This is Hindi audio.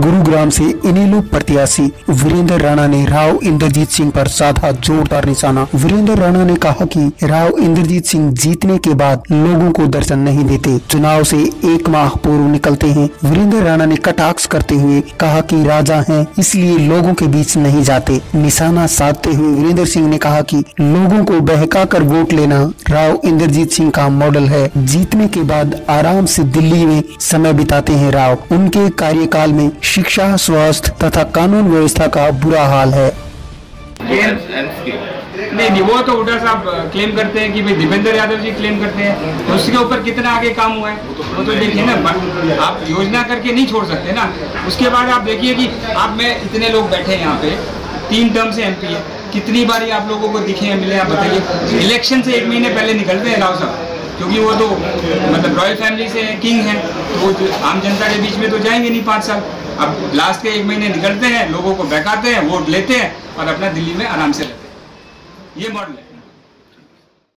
गुरुग्राम से इनेलो प्रत्याशी वीरेंद्र राणा ने राव इंद्रजीत सिंह पर साधा जोरदार निशाना। वीरेंद्र राणा ने कहा कि राव इंद्रजीत सिंह जीतने के बाद लोगों को दर्शन नहीं देते। चुनाव से एक माह पूर्व निकलते हैं। वीरेंद्र राणा ने कटाक्ष करते हुए कहा कि राजा हैं, इसलिए लोगों के बीच नहीं जाते। निशाना साधते हुए वीरेंद्र सिंह ने कहा कि लोगों को बहका कर वोट लेना राव इंद्रजीत सिंह का मॉडल है। जीतने के बाद आराम से दिल्ली में समय बिताते हैं राव। उनके कार्यकाल में शिक्षा, स्वास्थ्य तथा कानून व्यवस्था का बुरा हाल है। नहीं नहीं, वो तो उधर साहब क्लेम करते हैं कि भाई दीपेंद्र यादव जी क्लेम करते हैं। तो उसके ऊपर कितना आगे काम हुआ है, वो तो देखिए ना आप योजना करके नहीं छोड़ सकते ना। उसके बाद आप देखिए कि आप, में इतने लोग बैठे हैं यहाँ पे, तीन टर्म से एमपी है। कितनी बारी आप लोगों को दिखे हैं, मिले आप बताइए। इलेक्शन से एक महीने पहले निकलते हैं राव साहब, क्योंकि वो तो मतलब रॉयल फैमिली से किंग है तो वो जो आम जनता के बीच में तो जाएँगे नहीं पाँच साल। अब लास्ट के एक महीने निकलते हैं, लोगों को बहकाते हैं, वोट लेते हैं और अपना दिल्ली में आराम से रहते हैं। ये मॉडल है।